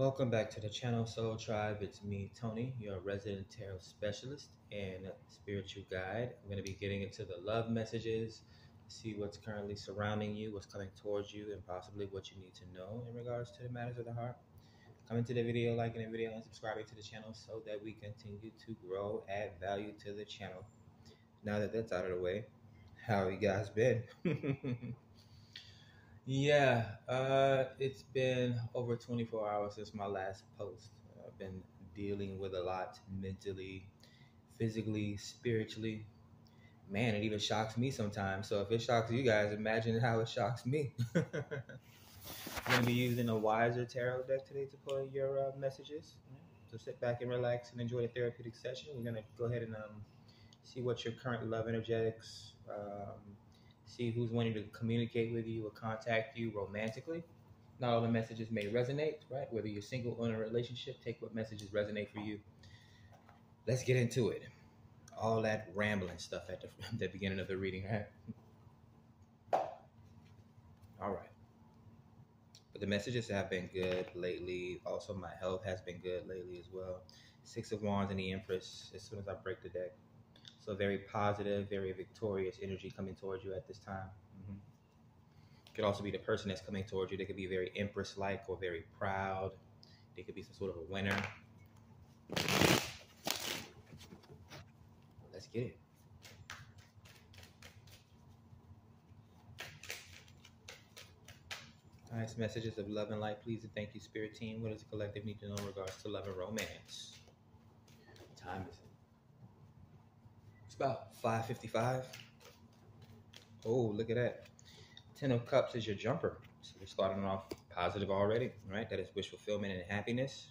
Welcome back to the channel Soul Tribe. It's me, Tony, your resident tarot specialist and spiritual guide. I'm going to be getting into the love messages, see what's currently surrounding you, what's coming towards you, and possibly what you need to know in regards to the matters of the heart. Coming to the video, liking the video, and subscribing to the channel so that we continue to grow, add value to the channel. Now that that's out of the way, how you guys been? Yeah, uh, it's been over 24 hours since my last post. I've been dealing with a lot mentally, physically, spiritually. Man, it even shocks me sometimes. So if it shocks you guys, imagine how it shocks me. I'm going to be using a Wiser Tarot deck today to pull your uh, messages. So sit back and relax and enjoy the therapeutic session. We're going to go ahead and um, see what your current love energetics, um, see who's wanting to communicate with you or contact you romantically. Not all the messages may resonate, right? Whether you're single or in a relationship, take what messages resonate for you. Let's get into it. All that rambling stuff at the, the beginning of the reading, right? All right. But the messages have been good lately. Also, my health has been good lately as well. Six of Wands and the Empress as soon as I break the deck. So very positive, very victorious energy coming towards you at this time. Mm-hmm. Could also be the person that's coming towards you. They could be very empress-like or very proud. They could be some sort of a winner. Let's get it. Nice messages of love and light, please and thank you, Spirit Team. What does the collective need to know in regards to love and romance? Time is? About 555. Oh, look at that. Ten of Cups is your jumper. So we're starting off positive already, right? That is wish fulfillment and happiness,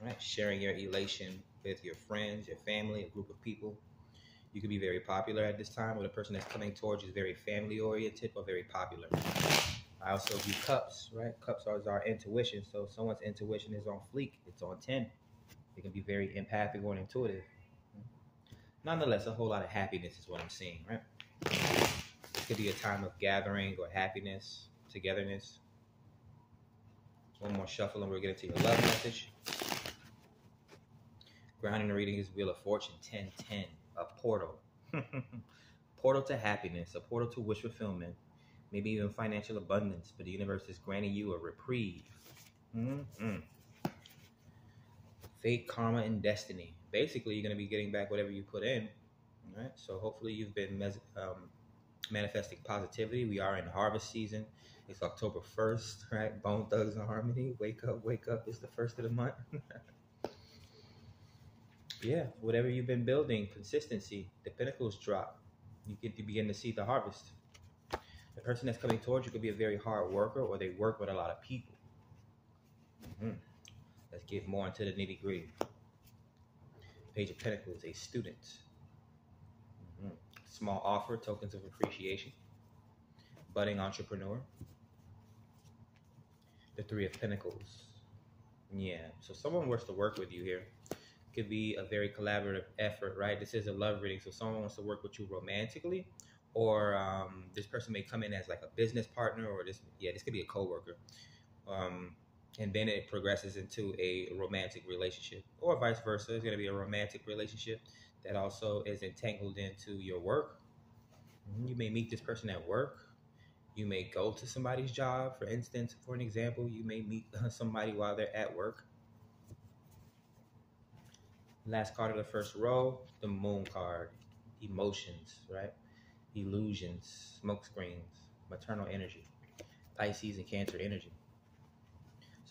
right? Sharing your elation with your friends, your family, a group of people. You could be very popular at this time, or the person that's coming towards you is very family oriented or very popular. I also view cups, right? Cups are our intuition. So someone's intuition is on fleek, it's on 10. It can be very empathic or intuitive nonetheless, a whole lot of happiness is what I'm seeing, right? It could be a time of gathering or happiness, togetherness. One more shuffle and we'll get into your love message. Grounding the reading is Wheel of Fortune 1010, a portal. portal to happiness, a portal to wish fulfillment, maybe even financial abundance, but the universe is granting you a reprieve. Mm-hmm. Fate, karma, and destiny basically you're going to be getting back whatever you put in. Right. So hopefully you've been um, manifesting positivity. We are in harvest season. It's October 1st, right? Bone Thugs-n-Harmony. Wake up, wake up. It's the first of the month. yeah, whatever you've been building, consistency, the pinnacles drop. You get to begin to see the harvest. The person that's coming towards you could be a very hard worker or they work with a lot of people. Mm-hmm. Let's get more into the nitty gritty. Page of Pentacles, a student. Mm-hmm. Small offer, tokens of appreciation. Budding entrepreneur. The Three of Pentacles. Yeah, so someone wants to work with you here. Could be a very collaborative effort, right? This is a love reading, so someone wants to work with you romantically, or um, this person may come in as like a business partner, or this, yeah, this could be a coworker. Um, and then it progresses into a romantic relationship or vice versa. It's going to be a romantic relationship that also is entangled into your work. Mm-hmm. you may meet this person at work. You may go to somebody's job for instance for an example you may meet somebody while they're at work. Last card of the first row the moon card. Emotions right? Illusions smoke screens maternal energy pisces and cancer energy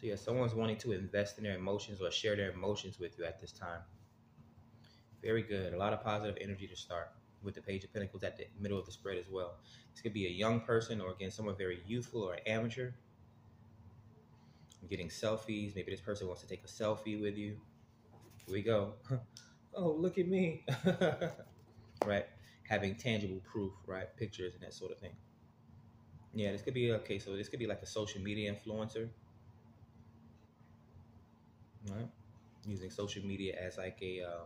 so yeah, someone's wanting to invest in their emotions or share their emotions with you at this time. Very good. A lot of positive energy to start with the Page of Pentacles at the middle of the spread as well. This could be a young person or again, someone very youthful or amateur. I'm getting selfies. Maybe this person wants to take a selfie with you. Here we go. oh, look at me. right? Having tangible proof, right? Pictures and that sort of thing. Yeah, this could be okay. So this could be like a social media influencer right? Using social media as like a, uh,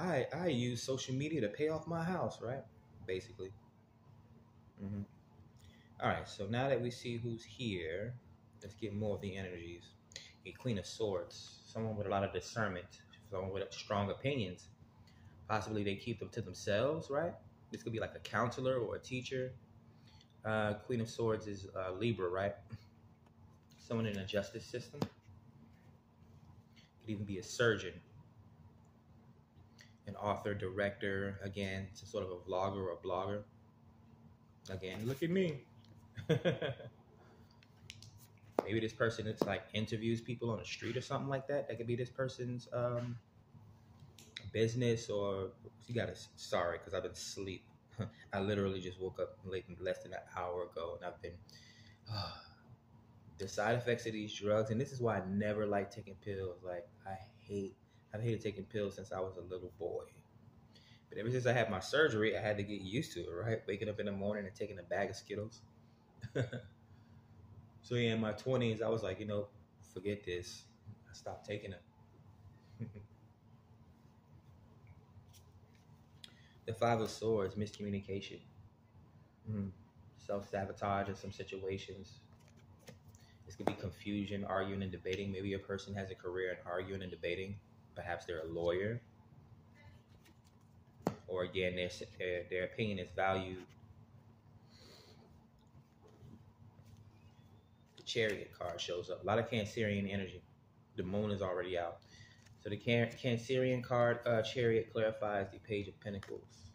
I I use social media to pay off my house, right? Basically. Mm-hmm. All right. So now that we see who's here, let's get more of the energies. a Queen of Swords, someone with a lot of discernment, someone with strong opinions. Possibly they keep them to themselves, right? This could be like a counselor or a teacher. Uh, Queen of Swords is uh, Libra, right? Someone in a justice system. Could even be a surgeon, an author, director, again, some sort of a vlogger or a blogger. Again, look at me. Maybe this person it's like interviews people on the street or something like that. That could be this person's um, business or you got to sorry because I've been asleep. I literally just woke up late less than an hour ago and I've been uh, the side effects of these drugs and this is why I never like taking pills. Like I hate I've hated taking pills since I was a little boy. But ever since I had my surgery, I had to get used to it, right? Waking up in the morning and taking a bag of Skittles. so yeah, in my twenties, I was like, you know, forget this. I stopped taking it. the Five of Swords, miscommunication, mm. self sabotage in some situations. This could be confusion, arguing and debating. Maybe a person has a career in arguing and debating. Perhaps they're a lawyer. Or again, their, their, their opinion is valued The chariot card shows up. A lot of Cancerian energy. The moon is already out. So the Can- Cancerian card, uh, chariot, clarifies the page of pentacles.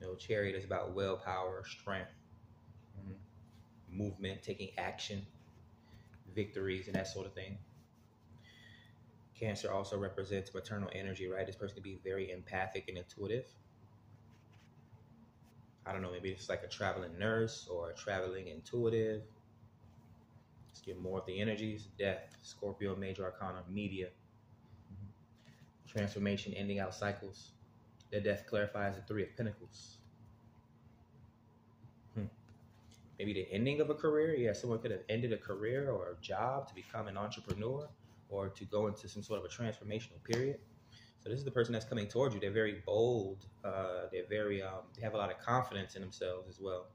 You know, chariot is about willpower, strength. Movement, taking action, victories, and that sort of thing. Cancer also represents maternal energy, right? This person can be very empathic and intuitive. I don't know, maybe it's like a traveling nurse or a traveling intuitive. Let's get more of the energies. Death, Scorpio, Major Arcana, Media. Transformation, ending out cycles. The death clarifies the Three of Pentacles. Hmm. Maybe the ending of a career. Yeah, someone could have ended a career or a job to become an entrepreneur or to go into some sort of a transformational period. So this is the person that's coming towards you. They're very bold. Uh, they're very. Um, they have a lot of confidence in themselves as well.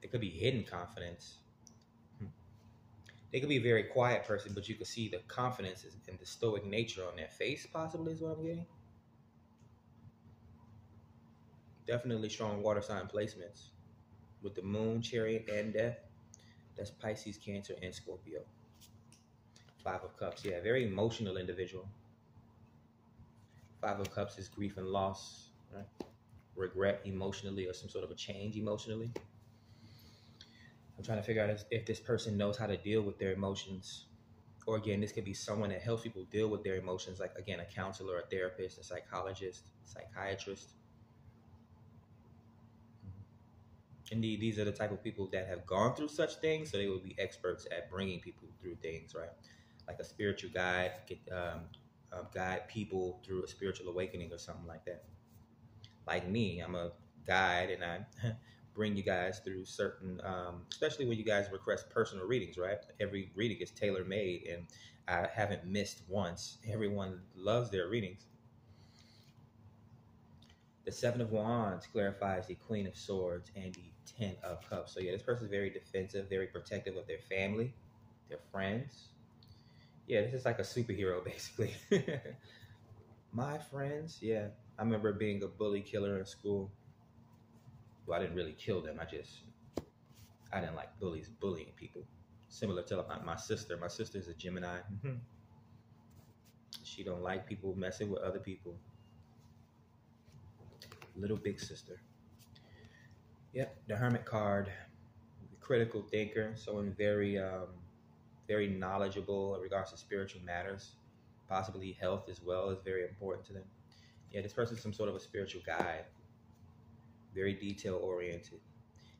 It could be hidden confidence. Hmm. They could be a very quiet person, but you could see the confidence and the stoic nature on their face. Possibly is what I'm getting. Definitely strong water sign placements with the moon, chariot, and death. That's Pisces, Cancer, and Scorpio. Five of Cups. Yeah, very emotional individual. Five of Cups is grief and loss, right? Regret emotionally or some sort of a change emotionally. I'm trying to figure out if this person knows how to deal with their emotions. Or again, this could be someone that helps people deal with their emotions, like again, a counselor, a therapist, a psychologist, psychiatrist. Indeed, these are the type of people that have gone through such things, so they will be experts at bringing people through things, right? Like a spiritual guide, get, um, uh, guide people through a spiritual awakening or something like that. Like me, I'm a guide and I bring you guys through certain, um, especially when you guys request personal readings, right? Every reading is tailor made and I haven't missed once. Everyone loves their readings. The Seven of Wands clarifies the Queen of Swords and the Ten of Cups. So, yeah, this person is very defensive, very protective of their family, their friends, yeah, this is like a superhero basically. My friends, yeah, I remember being a bully killer in school. Well, I didn't really kill them. I just I didn't like bullies bullying people. Similar to my, my sister. My sister's a Gemini. Mm-hmm. She don't like people messing with other people. Little big sister. Yep, the Hermit card. Critical thinker, someone very um, very knowledgeable in regards to spiritual matters, possibly health as well is very important to them. Yeah, this person's some sort of a spiritual guide, very detail oriented.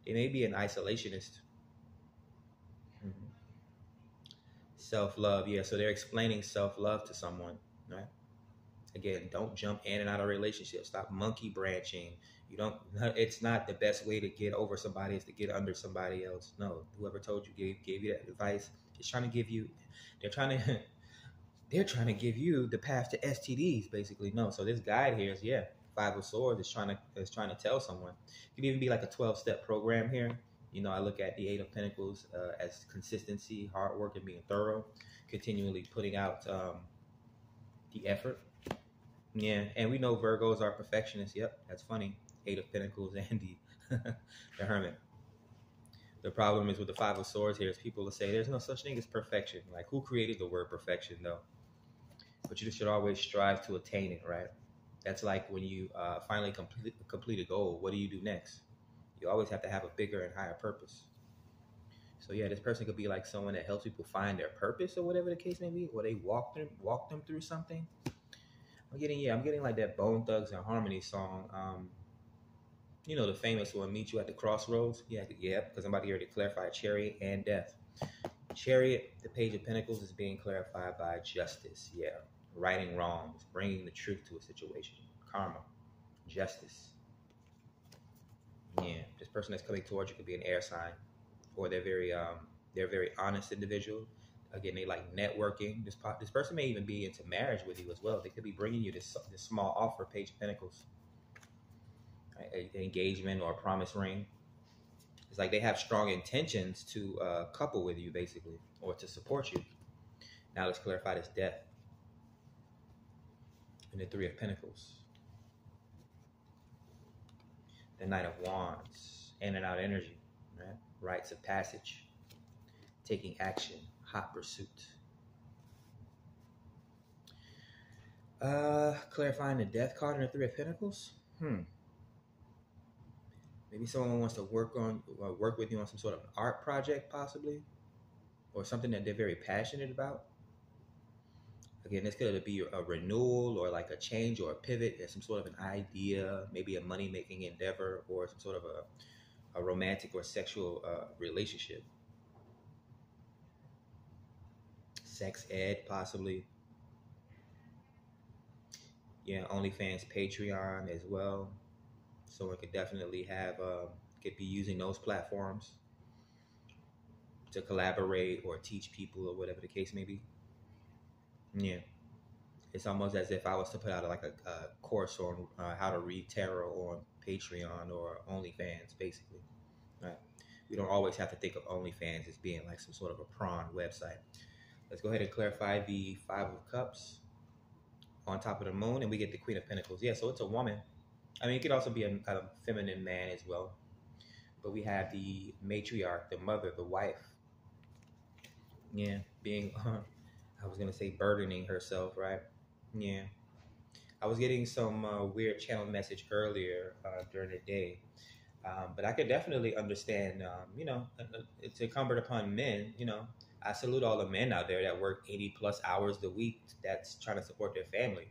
They may be an isolationist. Mm-hmm. Self love, yeah. So they're explaining self love to someone, right? Again, don't jump in and out of relationships. Stop monkey branching. You don't. It's not the best way to get over somebody is to get under somebody else. No, whoever told you gave gave you that advice is trying to give you. They're trying to. They're trying to give you the path to STDs, basically. No, so this guide here is yeah, Five of Swords is trying to is trying to tell someone. It could even be like a twelve step program here. You know, I look at the Eight of Pentacles uh, as consistency, hard work, and being thorough, continually putting out um, the effort. Yeah, and we know Virgos are perfectionists. Yep, that's funny. Eight of Pentacles and the the Hermit. The problem is with the Five of Swords here is people will say there's no such thing as perfection. Like who created the word perfection though? But you should always strive to attain it, right? That's like when you uh, finally complete complete a goal. What do you do next? You always have to have a bigger and higher purpose. So yeah, this person could be like someone that helps people find their purpose or whatever the case may be, or they walk them walk them through something. I'm getting yeah, I'm getting like that Bone Thugs-n-Harmony song. Um, you know the famous one, "Meet You at the Crossroads." Yeah, yeah, because I'm about hear to clarify chariot and death. Chariot, the Page of Pentacles, is being clarified by justice. Yeah, righting wrongs, bringing the truth to a situation, karma, justice. Yeah, this person that's coming towards you could be an air sign, or they're very um they're a very honest individual. Again, they like networking. This this person may even be into marriage with you as well. They could be bringing you this this small offer, Page of Pentacles, engagement or a promise ring. It's like they have strong intentions to uh, couple with you, basically, or to support you. Now let's clarify this death and the Three of Pentacles. The Knight of Wands, in and out energy, right? Rites of passage, taking action, hot pursuit. Uh, clarifying the Death card and the Three of Pentacles. Hmm. Maybe someone wants to work on uh, work with you on some sort of art project, possibly, or something that they're very passionate about. Again, this could be a renewal or like a change or a pivot. There's some sort of an idea, maybe a money making endeavor or some sort of a, a romantic or sexual uh, relationship. Sex ed, possibly. Yeah, OnlyFans, Patreon as well. Someone could definitely have, uh, could be using those platforms to collaborate or teach people or whatever the case may be. Yeah. It's almost as if I was to put out like a, a course on uh, how to read tarot on Patreon or OnlyFans, basically. Right. We don't always have to think of OnlyFans as being like some sort of a prawn website. Let's go ahead and clarify the Five of Cups on top of the moon, and we get the Queen of Pentacles. Yeah, so it's a woman. I mean, it could also be a, a feminine man as well. But we have the matriarch, the mother, the wife. Yeah, being uh, I was gonna say burdening herself, right? Yeah. I was getting some uh, weird channel message earlier uh, during the day, um, but I could definitely understand. Um, you know, uh, uh, it's incumbent upon men. You know, I salute all the men out there that work eighty plus hours a week that's trying to support their family,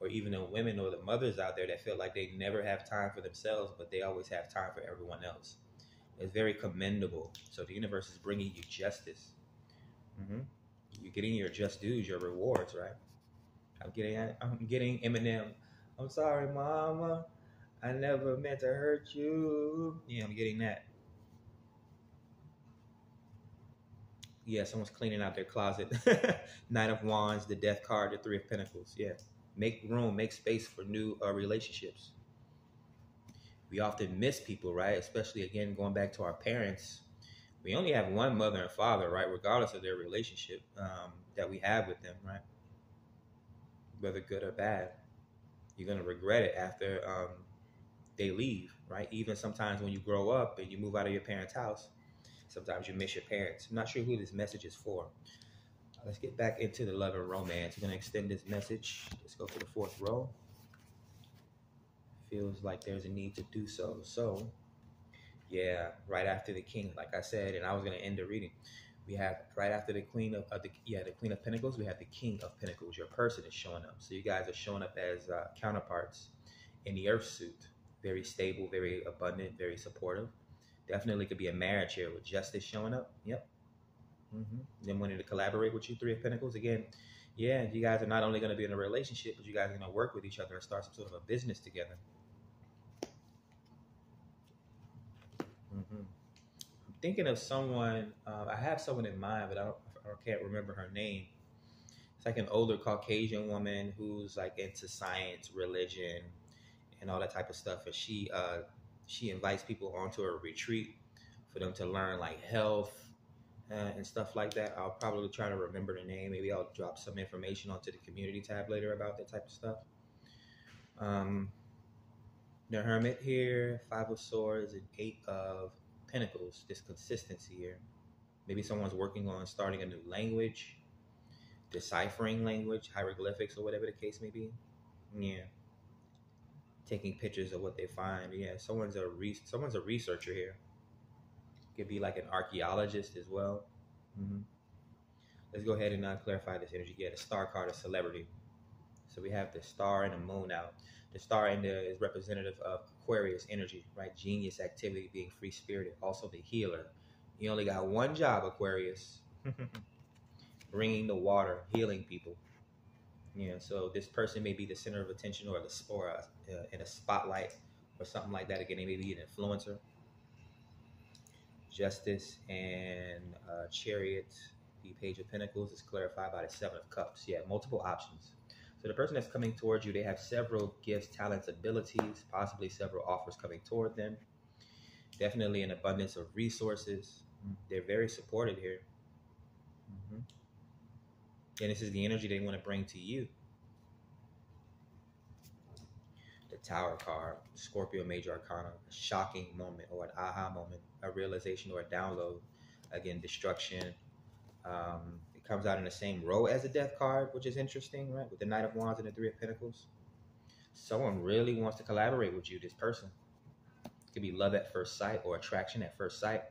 or even the women or the mothers out there that feel like they never have time for themselves, but they always have time for everyone else. It's very commendable. So the universe is bringing you justice. Mm-hmm you're getting your just dues, your rewards, right? I'm getting I'm getting Eminem. I'm sorry, mama. I never meant to hurt you. Yeah, I'm getting that. Yeah, someone's cleaning out their closet. Nine of Wands, the Death card, the Three of Pentacles. Yeah, make room, make space for new uh, relationships. We often miss people, right? Especially again going back to our parents we only have one mother and father, right? Regardless of their relationship um, that we have with them, right? Whether good or bad, you're gonna regret it after um, they leave, right? Even sometimes when you grow up and you move out of your parents' house, sometimes you miss your parents. I'm not sure who this message is for. Let's get back into the love and romance. We're gonna extend this message. Let's go to the fourth row. Feels like there's a need to do so. So yeah, right after the king, like I said, and I was gonna end the reading. We have right after the queen of, of the yeah the queen of pentacles. We have the king of pentacles. Your person is showing up, so you guys are showing up as uh, counterparts in the earth suit. Very stable, very abundant, very supportive. Definitely could be a marriage here with justice showing up. Yep. Mm-hmm. Then wanting to collaborate with you, three of pentacles again. Yeah, you guys are not only going to be in a relationship, but you guys are going to work with each other and start some sort of a business together. Mm-hmm. I'm thinking of someone. Uh, I have someone in mind, but I don't. I can't remember her name. It's like an older Caucasian woman who's like into science, religion, and all that type of stuff. And she uh, she invites people onto a retreat for them to learn like health uh, and stuff like that. I'll probably try to remember the name. Maybe I'll drop some information onto the community tab later about that type of stuff. Um, the Hermit here, Five of Swords, and Eight of Pentacles. This consistency here. Maybe someone's working on starting a new language, deciphering language, hieroglyphics, or whatever the case may be. Yeah. Taking pictures of what they find. Yeah, someone's a re- someone's a researcher here. Could be like an archaeologist as well. Mm-hmm. Let's go ahead and uh, clarify this energy. Yeah, a star card a celebrity. So we have the star and the moon out. The star in there is representative of Aquarius energy, right? Genius activity, being free spirited. Also the healer. You only got one job, Aquarius. Bringing the water, healing people. Yeah, so this person may be the center of attention or the or a, uh, in a spotlight or something like that. Again, they may be an influencer. Justice and uh, Chariot, the Page of Pentacles is clarified by the Seven of Cups. Yeah, multiple options. So the person that's coming towards you, they have several gifts, talents, abilities, possibly several offers coming toward them. Definitely an abundance of resources. They're very supported here. Mm-hmm. And this is the energy they want to bring to you. The Tower card, Scorpio Major Arcana, a shocking moment or an aha moment, a realization or a download. Again, destruction, um, comes out in the same row as the Death card, which is interesting, right? With the Knight of Wands and the Three of Pentacles. Someone really wants to collaborate with you, this person. It could be love at first sight or attraction at first sight.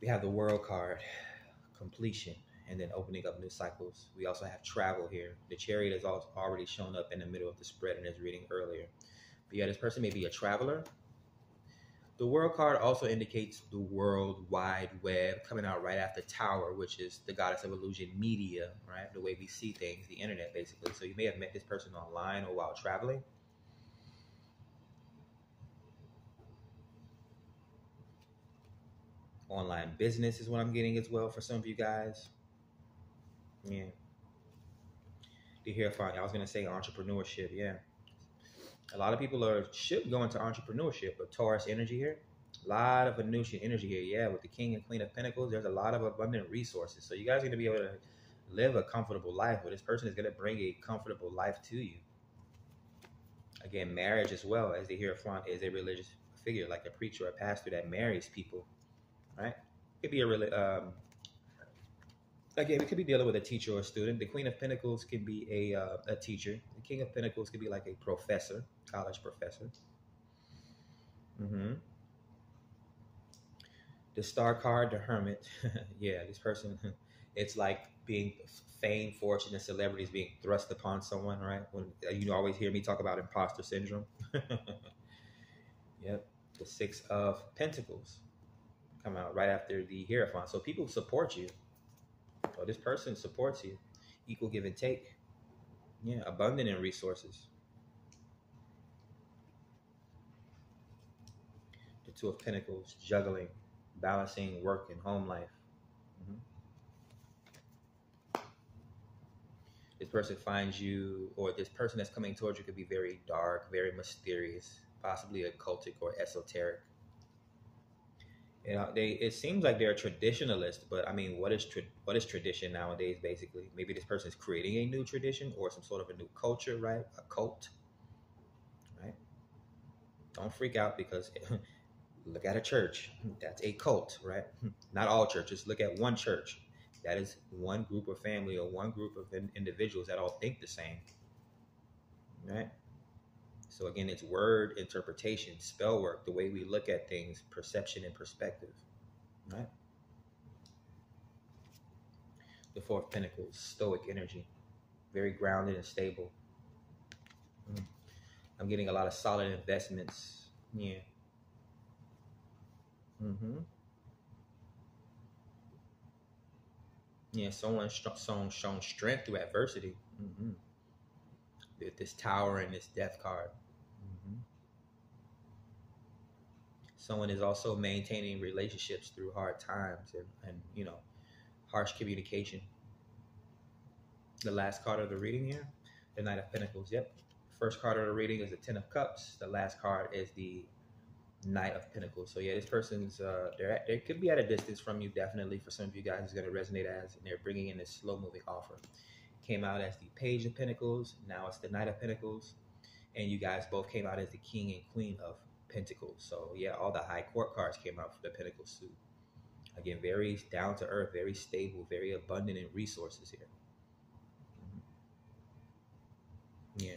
We have the World card, completion, and then opening up new cycles. We also have travel here. The Chariot has already shown up in the middle of the spread and is reading earlier. But yeah, this person may be a traveler the world card also indicates the world wide web coming out right after Tower, which is the goddess of illusion media, right? The way we see things, the internet basically. So you may have met this person online or while traveling. Online business is what I'm getting as well for some of you guys. Yeah. You hear I was gonna say entrepreneurship, yeah a lot of people are should go into entrepreneurship, but Taurus energy here, a lot of Venusian energy here. Yeah, with the King and Queen of Pentacles, there's a lot of abundant resources. So you guys are gonna be able to live a comfortable life, but this person is gonna bring a comfortable life to you. Again, marriage as well, as Hierophant, is a religious figure, like a preacher or a pastor that marries people, right? It could be a really um, again, we could be dealing with a teacher or a student. The Queen of Pentacles could be a uh, a teacher. The King of Pentacles could be like a professor, college professor. Mm-hmm. The Star card, the Hermit. yeah, this person. It's like being fame, fortune, and celebrities being thrust upon someone, right? When uh, you always hear me talk about imposter syndrome. yep. The Six of Pentacles come out right after the Hierophant. So people support you or this person supports you. Equal give and take. Yeah, abundant in resources. The Two of Pentacles, juggling, balancing work and home life. Mm-hmm. This person finds you, or this person that's coming towards you could be very dark, very mysterious, possibly occultic or esoteric you know they it seems like they're a traditionalist but i mean what is tra- what is tradition nowadays basically? Maybe this person is creating a new tradition or some sort of a new culture right? A cult right? Don't freak out because look at a church. That's a cult right? Not all churches. Look at one church. That is one group of family or one group of in- individuals that all think the same right so again, it's word interpretation, spell work, the way we look at things, perception and perspective. Right? The fourth of Pentacles, stoic energy, very grounded and stable. Mm. I'm getting a lot of solid investments. Yeah. Mm-hmm. Yeah, someone shown shown strength through adversity. Mm-hmm. This tower and this death card. Someone is also maintaining relationships through hard times and, and you know harsh communication the last card of the reading here the knight of pentacles yep first card of the reading is the ten of cups the last card is the Knight of Pentacles. So yeah, this person's uh, they're they could be at a distance from you. Definitely for some of you guys, it's going to resonate as, and they're bringing in this slow moving offer. Came out as the Page of Pentacles. Now it's the Knight of Pentacles, and you guys both came out as the King and Queen of Pentacles. So yeah, all the High Court cards came out for the Pentacle suit. Again, very down to earth, very stable, very abundant in resources here. Mm-hmm. Yeah.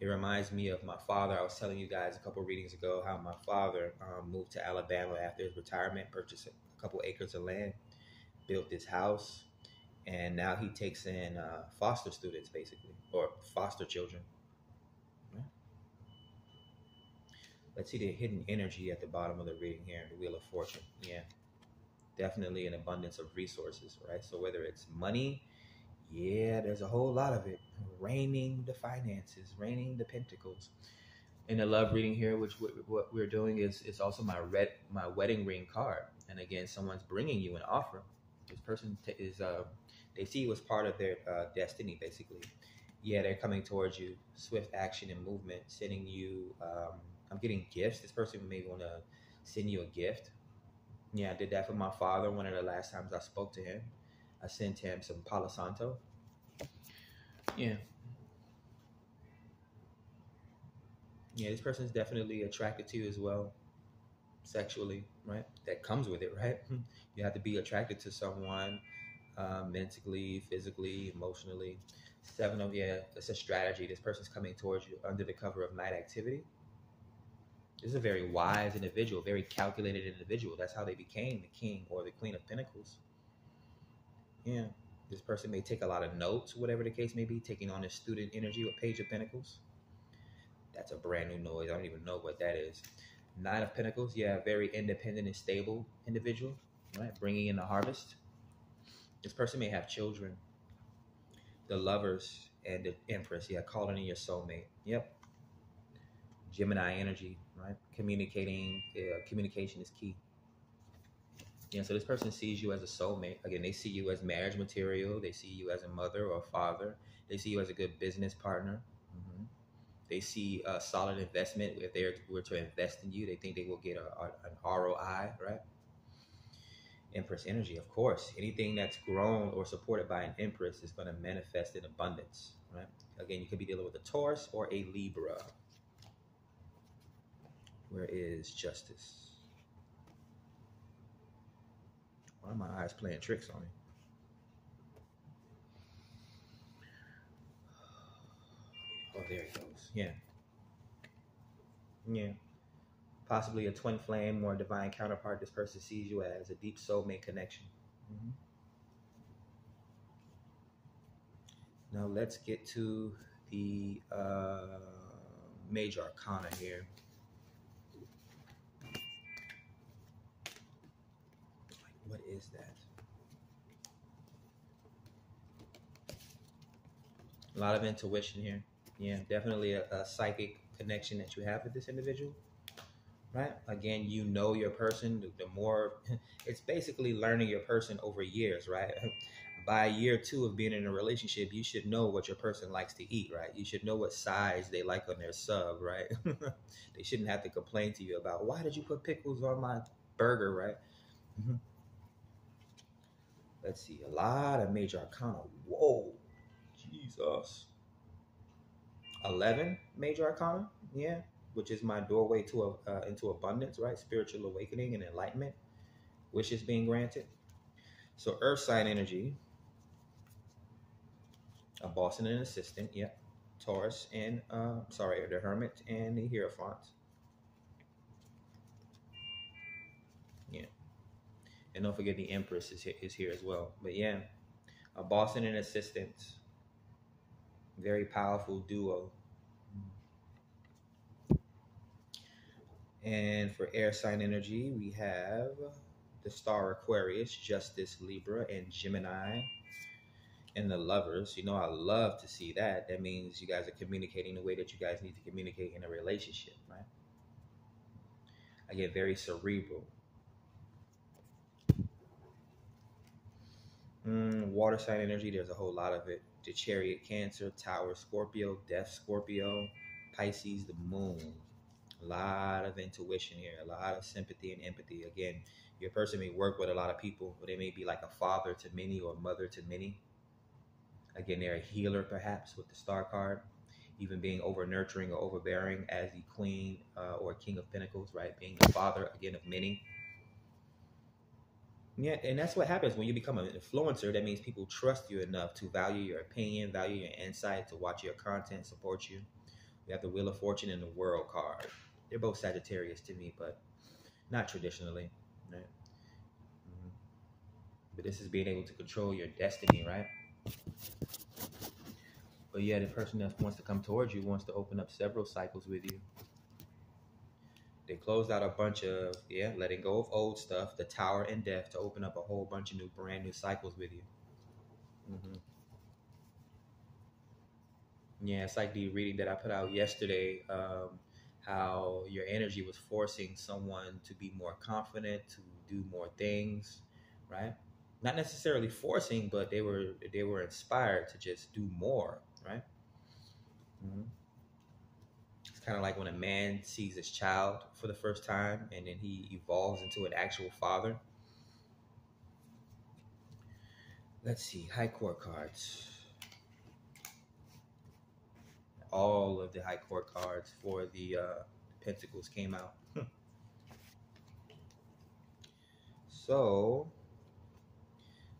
It reminds me of my father. I was telling you guys a couple readings ago how my father um, moved to Alabama after his retirement, purchased a couple acres of land, built this house, and now he takes in uh, foster students, basically, or foster children. Let's see the hidden energy at the bottom of the reading here, the Wheel of Fortune. Yeah, definitely an abundance of resources, right? So whether it's money, yeah, there's a whole lot of it. Raining the finances, raining the pentacles. In the love reading here, which what we're doing is it's also my red my wedding ring card. And again, someone's bringing you an offer. This person is uh, they see you as part of their uh, destiny, basically. Yeah, they're coming towards you, swift action and movement, sending you. Um, I'm getting gifts. This person may want to send you a gift. Yeah, I did that for my father one of the last times I spoke to him. I sent him some Palo Santo. Yeah. Yeah, this person is definitely attracted to you as well, sexually, right? That comes with it, right? You have to be attracted to someone uh, mentally, physically, emotionally. Seven of yeah, it's a strategy. This person's coming towards you under the cover of night activity. This is a very wise individual, very calculated individual. That's how they became the king or the queen of pentacles. Yeah. This person may take a lot of notes, whatever the case may be, taking on this student energy with Page of Pentacles. That's a brand new noise. I don't even know what that is. Nine of Pentacles, yeah, very independent and stable individual, right? Bringing in the harvest. This person may have children. The lovers and the empress, yeah, calling in your soulmate. Yep. Gemini energy, right? Communicating, uh, communication is key. Yeah, so this person sees you as a soulmate. Again, they see you as marriage material. They see you as a mother or a father. They see you as a good business partner. Mm-hmm. They see a solid investment. If they were to invest in you, they think they will get a, a, an ROI, right? Empress energy, of course. Anything that's grown or supported by an Empress is going to manifest in abundance, right? Again, you could be dealing with a Taurus or a Libra. Where is justice? Why are my eyes playing tricks on me? Oh, there it goes. Yeah. Yeah. Possibly a twin flame or a divine counterpart. This person sees you as a deep soulmate connection. Mm-hmm. Now let's get to the uh, major arcana here. What is that? A lot of intuition here. Yeah, definitely a, a psychic connection that you have with this individual right? Again, you know your person. The, the, more, it's basically learning your person over years, right? By year two of being in a relationship, you should know what your person likes to eat, right? You should know what size they like on their sub, right? they shouldn't have to complain to you about why did you put pickles on my burger, right? Mm-hmm. Let's see, a lot of major arcana. Whoa, Jesus. 11 major arcana, yeah, which is my doorway to a, uh, into abundance, right? Spiritual awakening and enlightenment, wishes being granted. So, earth sign energy, a boss and an assistant, yep. Taurus and, uh, sorry, the Hermit and the Hierophant. And don't forget the Empress is here, is here as well. But yeah, a boss and an assistant. Very powerful duo. And for air sign energy, we have the star Aquarius, Justice Libra, and Gemini. And the lovers, you know, I love to see that. That means you guys are communicating the way that you guys need to communicate in a relationship, right? I get very cerebral. Mm, water sign energy, there's a whole lot of it. The chariot, Cancer, Tower, Scorpio, Death, Scorpio, Pisces, the moon. A lot of intuition here, a lot of sympathy and empathy. Again, your person may work with a lot of people, or they may be like a father to many or mother to many. Again, they're a healer perhaps with the star card, even being over nurturing or overbearing as the queen uh, or king of pentacles, right? Being the father again of many. Yeah, and that's what happens when you become an influencer. That means people trust you enough to value your opinion, value your insight, to watch your content, support you. We have the Wheel of Fortune and the World card. They're both Sagittarius to me, but not traditionally, right? Mm-hmm. But this is being able to control your destiny, right? But yeah, the person that wants to come towards you wants to open up several cycles with you. They closed out a bunch of, yeah, letting go of old stuff, the tower and death, to open up a whole bunch of new, brand new cycles with you. Mm-hmm. Yeah, it's like the reading that I put out yesterday. Um, how your energy was forcing someone to be more confident, to do more things, right? Not necessarily forcing, but they were they were inspired to just do more, right? Mm-hmm kind of like when a man sees his child for the first time and then he evolves into an actual father. Let's see, high court cards. All of the high court cards for the uh, Pentacles came out. so,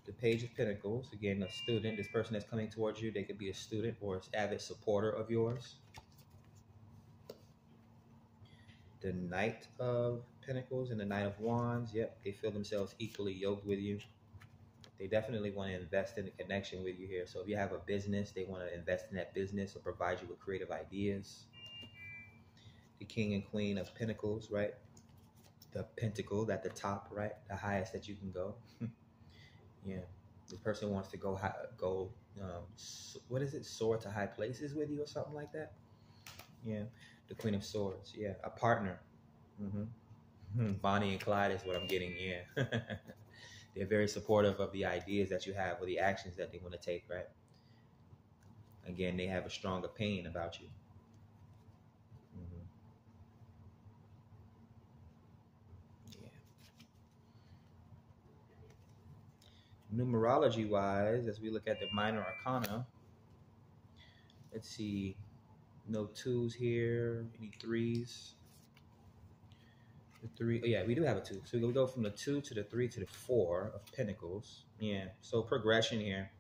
the Page of Pentacles, again, a student, this person that's coming towards you, they could be a student or an avid supporter of yours the Knight of Pentacles and the Knight of Wands. Yep, they feel themselves equally yoked with you. They definitely want to invest in the connection with you here. So if you have a business, they want to invest in that business or provide you with creative ideas. The King and Queen of Pentacles, right? The Pentacle at the top, right? The highest that you can go. yeah, the person wants to go high, go. Um, what is it? Soar to high places with you or something like that. Yeah the Queen of Swords. Yeah, a partner. Mm-hmm. Bonnie and Clyde is what I'm getting. Yeah, they're very supportive of the ideas that you have or the actions that they want to take. Right. Again, they have a strong opinion about you. Mm-hmm. Yeah. Numerology wise, as we look at the minor arcana, let's see no twos here. Any threes? The three. Oh yeah, we do have a two. So we'll go from the two to the three to the four of pentacles. Yeah. So progression here.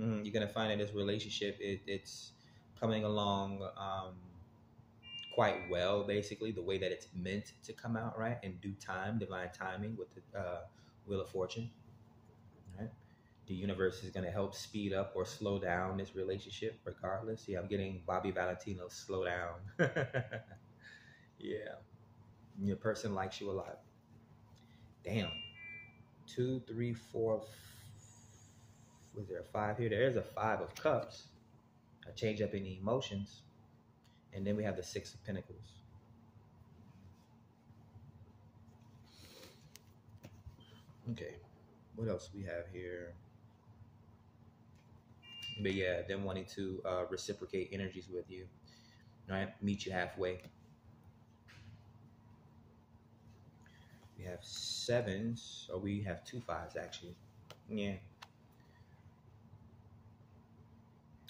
Mm-hmm. You're gonna find in this relationship, it, it's coming along um, quite well. Basically, the way that it's meant to come out, right? In due time, divine timing with the uh, wheel of fortune the universe is going to help speed up or slow down this relationship regardless. Yeah, I'm getting Bobby Valentino slow down. yeah. Your person likes you a lot. Damn. Two, three, four. Was there a five here? There is a five of cups. A change up in the emotions. And then we have the six of pentacles. Okay. What else we have here? But yeah, them wanting to uh, reciprocate energies with you, right? Meet you halfway. We have sevens, or we have two fives actually. Yeah.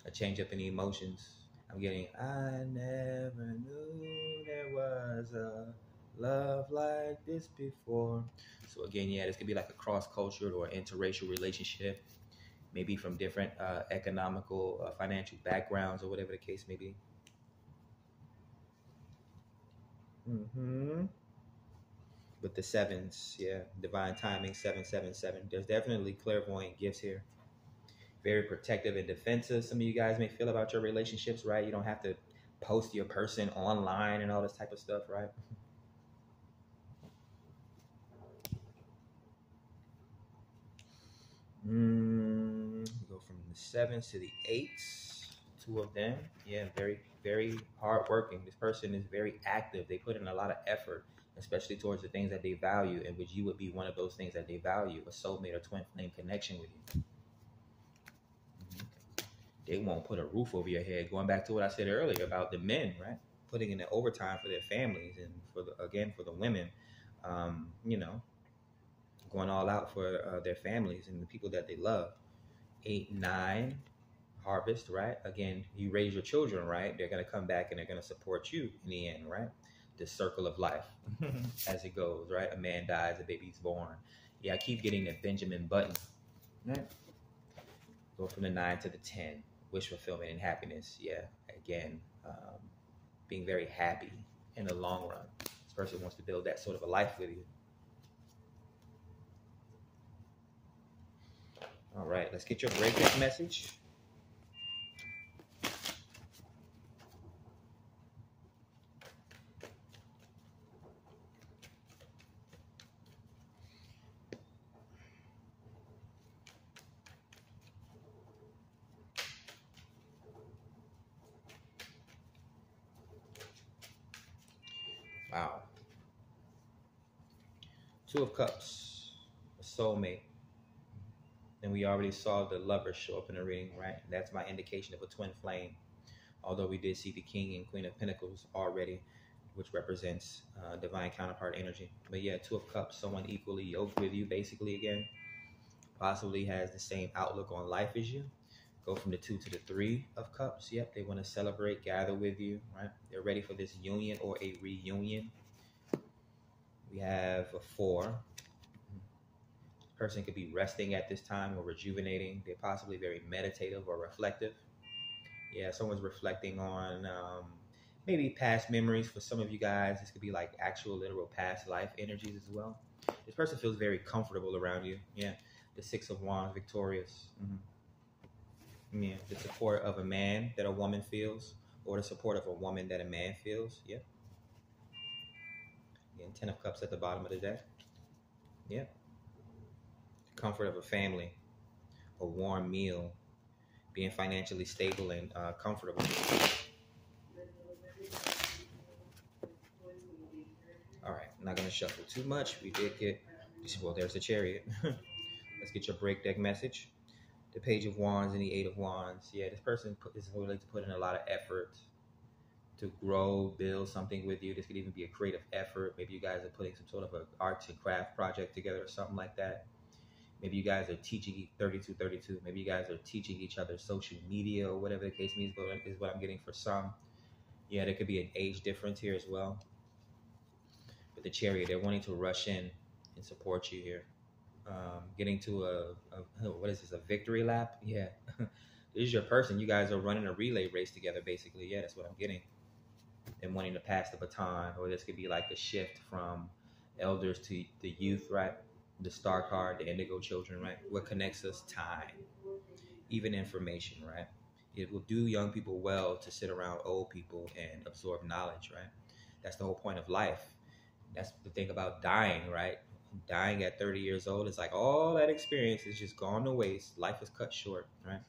A change up in the emotions. I'm getting, I never knew there was a love like this before. So again, yeah, this could be like a cross-cultural or interracial relationship maybe from different uh, economical, uh, financial backgrounds, or whatever the case may be. Mm-hmm. With the sevens, yeah, divine timing, seven, seven, seven. There's definitely clairvoyant gifts here. Very protective and defensive. Some of you guys may feel about your relationships, right? You don't have to post your person online and all this type of stuff, right? Mm, the sevens to the eights, two of them. Yeah, very, very hardworking. This person is very active. They put in a lot of effort, especially towards the things that they value, and which you would be one of those things that they value a soulmate or twin flame connection with you. Mm-hmm. They won't put a roof over your head. Going back to what I said earlier about the men, right? putting in the overtime for their families and for the again for the women, um, you know, going all out for uh, their families and the people that they love. Eight, nine, harvest, right? Again, you raise your children, right? They're going to come back and they're going to support you in the end, right? The circle of life as it goes, right? A man dies, a baby's born. Yeah, I keep getting the Benjamin Button, right? Go from the nine to the 10, wish fulfillment and happiness. Yeah, again, um, being very happy in the long run. This person wants to build that sort of a life with you. All right, let's get your breakup message. Wow. Two of Cups, a soulmate. And we already saw the lovers show up in the reading, right? That's my indication of a twin flame. Although we did see the King and Queen of Pentacles already, which represents uh, divine counterpart energy. But yeah, Two of Cups, someone equally yoked with you, basically, again. Possibly has the same outlook on life as you. Go from the two to the three of cups. Yep, they want to celebrate, gather with you, right? They're ready for this union or a reunion. We have a four. Person could be resting at this time or rejuvenating. They're possibly very meditative or reflective. Yeah, someone's reflecting on um, maybe past memories. For some of you guys, this could be like actual, literal past life energies as well. This person feels very comfortable around you. Yeah, the Six of Wands, victorious. Mm-hmm. Yeah, the support of a man that a woman feels, or the support of a woman that a man feels. Yeah. Again, Ten of Cups at the bottom of the deck. Yeah. Comfort of a family, a warm meal, being financially stable and uh, comfortable. All right, not going to shuffle too much. We did get, well, there's the chariot. Let's get your break deck message the Page of Wands and the Eight of Wands. Yeah, this person is willing to put in a lot of effort to grow, build something with you. This could even be a creative effort. Maybe you guys are putting some sort of an arts and craft project together or something like that. Maybe you guys are teaching 3232. Maybe you guys are teaching each other social media or whatever the case means, but is what I'm getting for some. Yeah, there could be an age difference here as well. But the chariot, they're wanting to rush in and support you here. Um, getting to a, a, what is this a victory lap? Yeah. This is your person. You guys are running a relay race together basically. Yeah that's what i'm getting. And wanting to pass the baton or this could be like a shift from elders to the youth right the star card the indigo children right what connects us time even information right it will do young people well to sit around old people and absorb knowledge right that's the whole point of life that's the thing about dying right dying at 30 years old, it's like all that experience is just gone to waste. Life is cut short, right?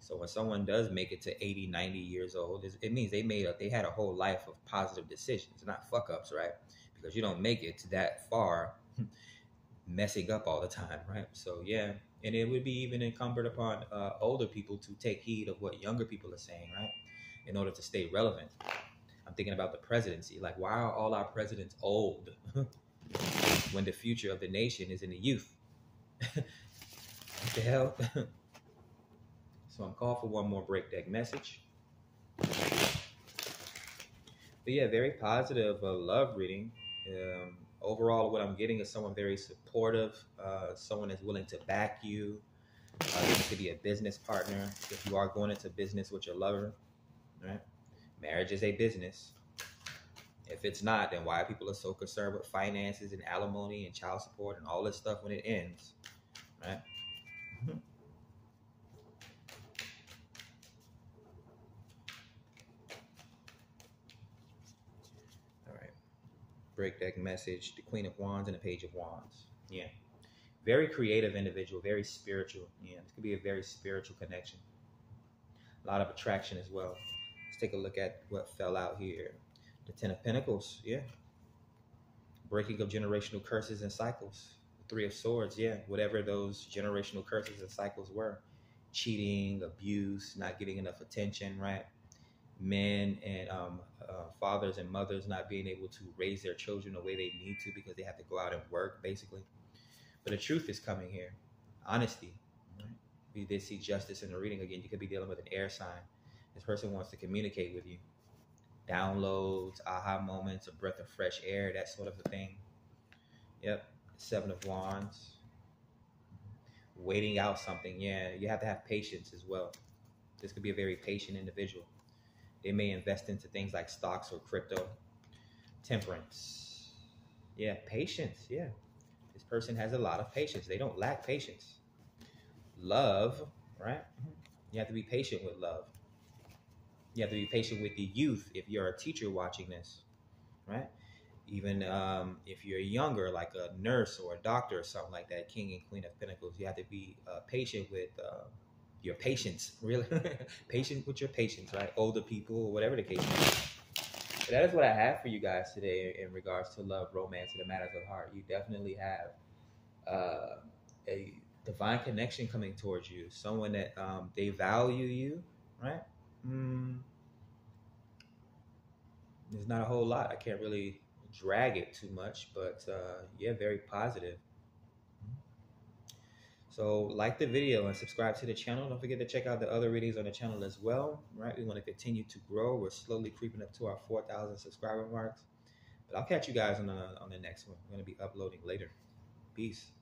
So when someone does make it to 80, 90 years old, it means they made a, they had a whole life of positive decisions, not fuck ups, right? Because you don't make it to that far messing up all the time, right? So yeah, and it would be even incumbent upon uh, older people to take heed of what younger people are saying, right? In order to stay relevant. I'm thinking about the presidency. Like, why are all our presidents old? when the future of the nation is in the youth. what the hell? so I'm called for one more break deck message. But yeah, very positive uh, love reading. Um, overall, what I'm getting is someone very supportive, uh, someone that's willing to back you. Uh, be a business partner if you are going into business with your lover. Right? Marriage is a business. If it's not, then why people are so concerned with finances and alimony and child support and all this stuff when it ends, right? Mm-hmm. Break deck message: the Queen of Wands and the Page of Wands. Yeah, very creative individual, very spiritual. Yeah, this could be a very spiritual connection. A lot of attraction as well. Let's take a look at what fell out here. The Ten of Pentacles, yeah. Breaking of generational curses and cycles. Three of Swords, yeah. Whatever those generational curses and cycles were. Cheating, abuse, not getting enough attention, right? Men and um, uh, fathers and mothers not being able to raise their children the way they need to because they have to go out and work, basically. But the truth is coming here honesty. Right? We did see justice in the reading again. You could be dealing with an air sign. This person wants to communicate with you. Downloads, aha moments, a breath of fresh air, that sort of a thing. Yep. Seven of Wands. Waiting out something. Yeah, you have to have patience as well. This could be a very patient individual. They may invest into things like stocks or crypto. Temperance. Yeah, patience. Yeah. This person has a lot of patience. They don't lack patience. Love, right? You have to be patient with love. You have to be patient with the youth if you're a teacher watching this, right? Even um, if you're younger, like a nurse or a doctor or something like that, King and Queen of Pentacles, you have to be uh, patient with uh, your patients, really patient with your patients, right? Older people, whatever the case is. That is what I have for you guys today in regards to love, romance, and the matters of heart. You definitely have uh, a divine connection coming towards you, someone that um, they value you, right? Mm, there's not a whole lot. I can't really drag it too much, but uh, yeah, very positive. So like the video and subscribe to the channel. Don't forget to check out the other readings on the channel as well, right? We want to continue to grow. We're slowly creeping up to our 4,000 subscriber marks. But I'll catch you guys on the, on the next one. I'm going to be uploading later. Peace.